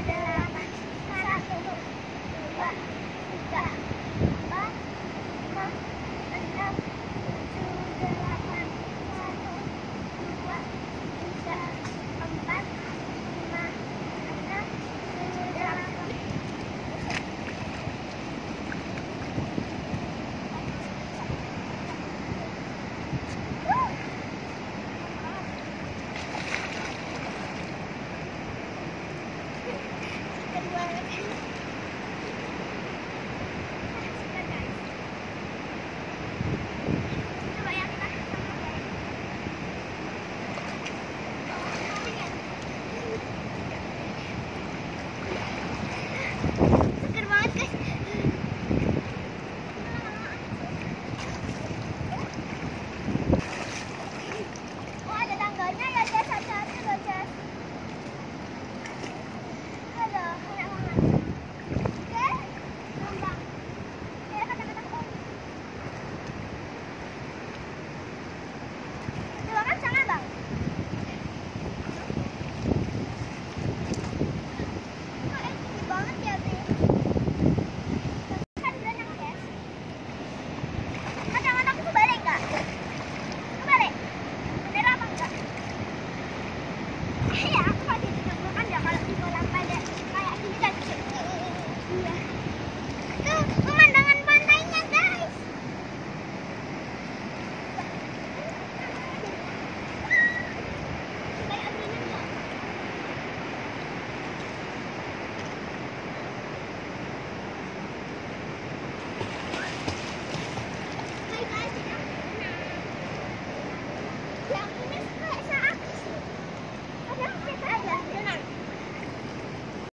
delapan satu dua tiga empat Thank you.